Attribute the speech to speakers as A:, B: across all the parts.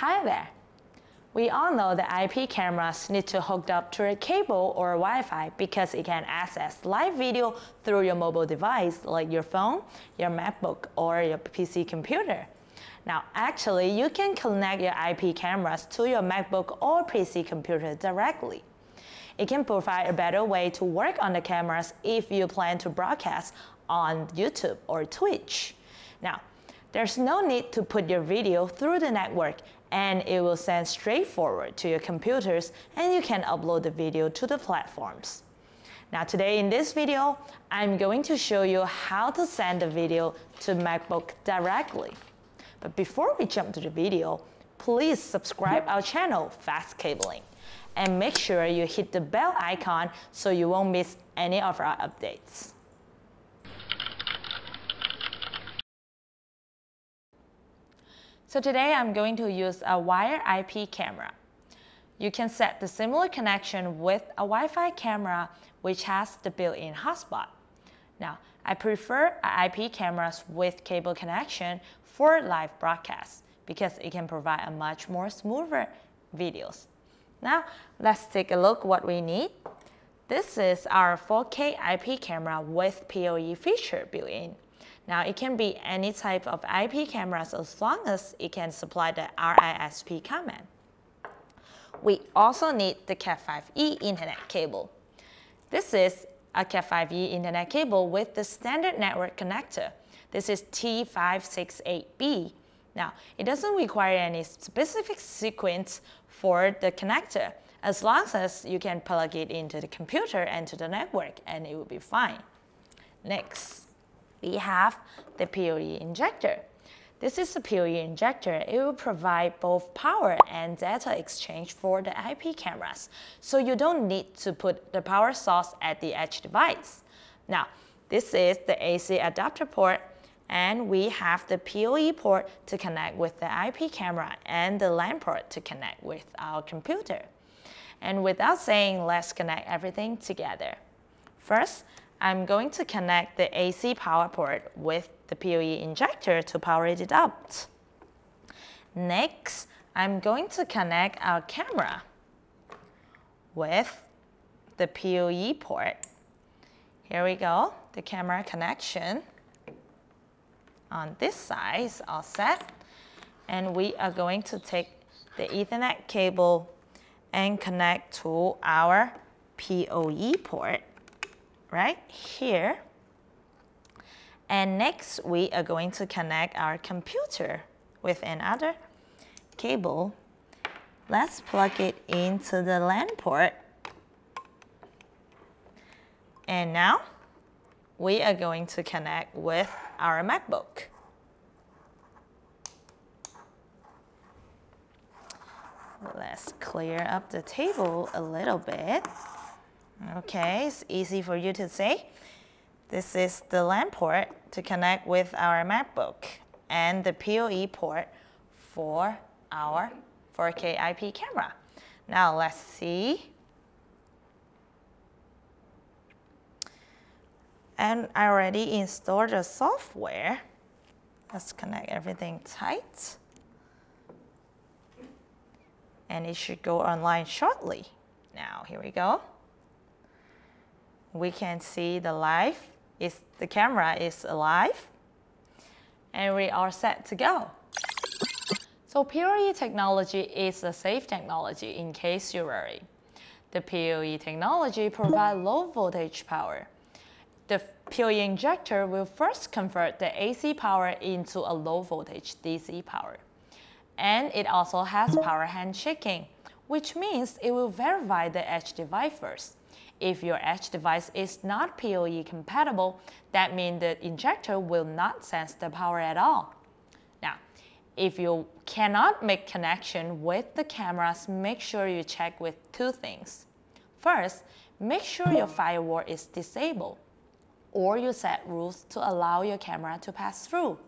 A: Hi there. We all know that IP cameras need to hook up to a cable or Wi-Fi because it can access live video through your mobile device like your phone, your MacBook, or your PC computer. Now, actually, you can connect your IP cameras to your MacBook or PC computer directly. It can provide a better way to work on the cameras if you plan to broadcast on YouTube or Twitch. Now, there's no need to put your video through the network and it will send straight forward to your computers and you can upload the video to the platforms. Now today in this video, I'm going to show you how to send the video to MacBook directly. But before we jump to the video, please subscribe our channel Fast Cabling and make sure you hit the bell icon so you won't miss any of our updates. So today I'm going to use a wire IP camera. You can set the similar connection with a Wi-Fi camera which has the built-in hotspot. Now, I prefer IP cameras with cable connection for live broadcasts because it can provide a much more smoother videos. Now, let's take a look what we need. This is our 4K IP camera with PoE feature built in. Now it can be any type of IP cameras as long as it can supply the RTSP command. We also need the Cat5e internet cable. This is a Cat5e internet cable with the standard network connector. This is T568B. Now, it doesn't require any specific sequence for the connector as long as you can plug it into the computer and to the network and it will be fine. Next we have the PoE injector. This is a PoE injector. It will provide both power and data exchange for the IP cameras, so you don't need to put the power source at the edge device. Now, this is the AC adapter port, and we have the PoE port to connect with the IP camera and the LAN port to connect with our computer. And without saying, let's connect everything together. First, I'm going to connect the AC power port with the PoE injector to power it up. Next, I'm going to connect our camera with the PoE port. Here we go, the camera connection on this side is all set. And we are going to take the Ethernet cable and connect to our PoE port right here. And next, we are going to connect our computer with another cable. Let's plug it into the LAN port. And now, we are going to connect with our MacBook. Let's clear up the table a little bit. Okay, it's easy for you to see. This is the LAN port to connect with our MacBook and the PoE port for our 4K IP camera. Now let's see. And I already installed the software. Let's connect everything tight. And it should go online shortly. Now, here we go we can see the live, is the camera is alive, and we are set to go. So PoE technology is a safe technology in case you worry. The PoE technology provides low voltage power. The PoE injector will first convert the AC power into a low voltage DC power. And it also has power handshaking, which means it will verify the edge device first. If your edge device is not PoE compatible, that means the injector will not sense the power at all. Now, if you cannot make connection with the cameras, make sure you check with two things. First, make sure your firewall is disabled or you set rules to allow your camera to pass through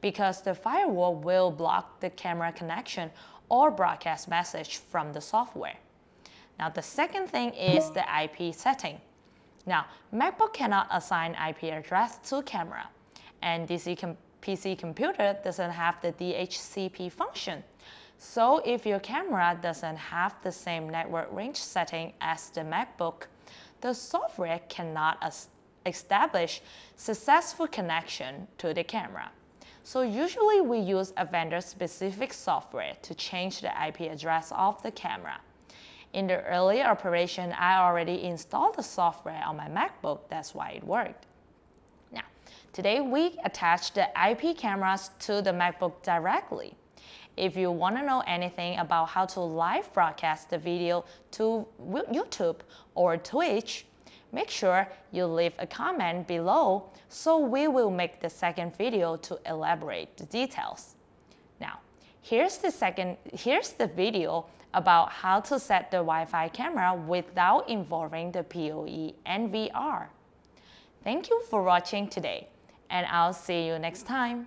A: because the firewall will block the camera connection or broadcast message from the software. Now the second thing is the IP setting. Now, MacBook cannot assign IP address to camera, and DC com PC computer doesn't have the DHCP function. So if your camera doesn't have the same network range setting as the MacBook, the software cannot establish successful connection to the camera. So usually we use a vendor-specific software to change the IP address of the camera. In the earlier operation, I already installed the software on my MacBook, that's why it worked. Now, today we attach the IP cameras to the MacBook directly. If you want to know anything about how to live broadcast the video to YouTube or Twitch, make sure you leave a comment below so we will make the second video to elaborate the details. Now, here's the second, here's the video about how to set the Wi-Fi camera without involving the PoE and VR. Thank you for watching today, and I'll see you next time.